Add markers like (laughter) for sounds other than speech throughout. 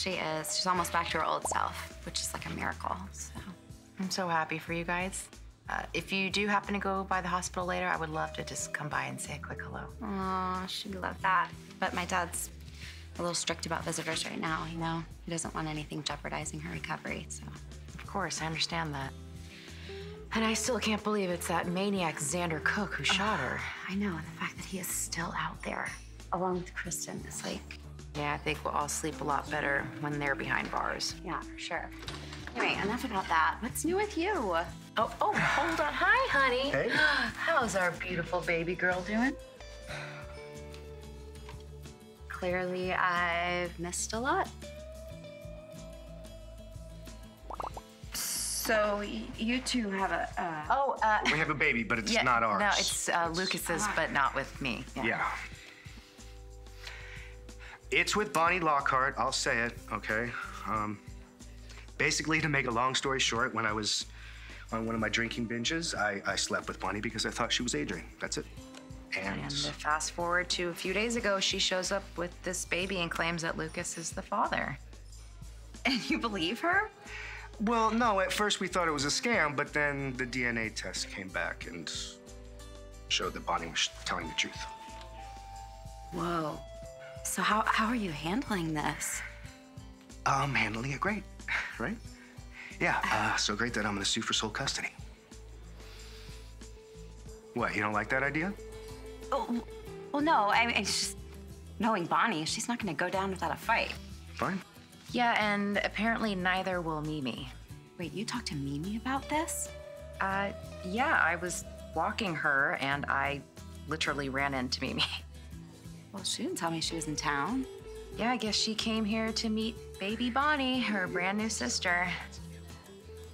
she is. She's almost back to her old self, which is like a miracle. So I'm so happy for you guys. Uh, if you do happen to go by the hospital later, I would love to just come by and say a quick hello. Aw, she'd love that. But my dad's a little strict about visitors right now, you know? He doesn't want anything jeopardizing her recovery, so. Of course, I understand that. And I still can't believe it's that maniac Xander Cook who shot her. I know, and the fact that he is still out there, along with Kristen, is like, Yeah, I think we'll all sleep a lot better when they're behind bars. yeah, for sure. Anyway, enough about that. What's new with you? Oh, oh, hold on. Hi, honey. Hey. (gasps) How's our beautiful baby girl doing? Clearly, I've missed a lot. So, y- you two have a. Uh, Oh, uh, We have a baby, but it's yeah, not ours. No, it's uh, Lucas's, but not with me. Yeah. It's with Bonnie Lockhart. I'll say it, okay? Um, basically, to make a long story short, when I was on one of my drinking binges, I, I slept with Bonnie because I thought she was Adrienne. That's it. And, And fast forward to a few days ago, she shows up with this baby and claims that Lucas is the father. (laughs) and you believe her? well, no, at first we thought it was a scam, but then the DNA test came back and showed that Bonnie was telling the truth. Whoa. So, how, how are you handling this? I'm handling it great, (laughs) right? Yeah, uh, so great that I'm gonna sue for sole custody. What, you don't like that idea? Oh, well, no, I mean, it's just knowing Bonnie, she's not going to go down without a fight. Fine. Yeah, and apparently neither will Mimi. Wait, you talked to Mimi about this? Uh, yeah, I was walking her and I literally ran into Mimi. (laughs) Well, she didn't tell me she was in town. Yeah, I guess she came here to meet baby Bonnie, her brand new sister.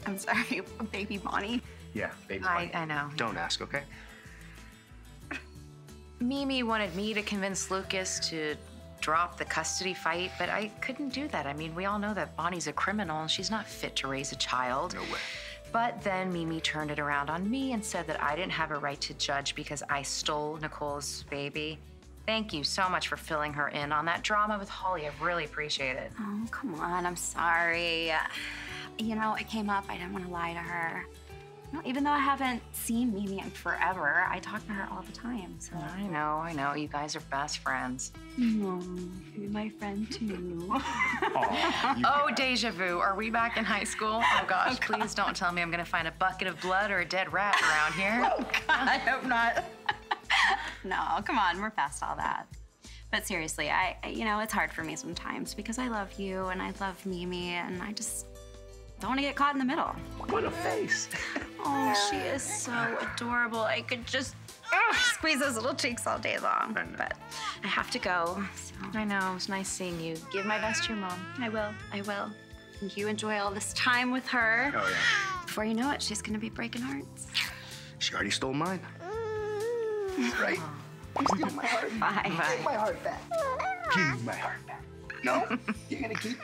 I'm sorry, (laughs) baby Bonnie. Yeah, baby. I, Bonnie. I know. Don't ask, okay? Mimi wanted me to convince Lucas to drop the custody fight, but I couldn't do that. I mean, we all know that Bonnie's a criminal and she's not fit to raise a child. No way. But then Mimi turned it around on me and said that I didn't have a right to judge because I stole Nicole's baby. Thank you so much for filling her in on that drama with Holly. I really appreciate it. Oh, come on, I'm sorry. You know, I came up, I didn't want to lie to her. You know, even though I haven't seen Mimi in forever, I talk to her all the time. So, I know, I know. You guys are best friends. oh, you're my friend too. (laughs) Oh, deja vu. Are we back in high school? Oh, gosh, oh, please don't tell me I'm going to find a bucket of blood or a dead rat around here. (laughs) oh God, I hope not. No, come on, we're past all that. But seriously, I, I- you know, it's hard for me sometimes because I love you and I love Mimi and I just don't want to get caught in the middle. What a face. (laughs) Oh, she is so adorable. I could just ugh, squeeze those little cheeks all day long. I. But I have to go. So I know. It was nice seeing you. Give my best to your mom. I will. I will. And you enjoy all this time with her. Oh, yeah. Before you know it, she's gonna be breaking hearts. She already stole mine. Right? Bye. my heart back. Give me my heart back. No? You're gonna keep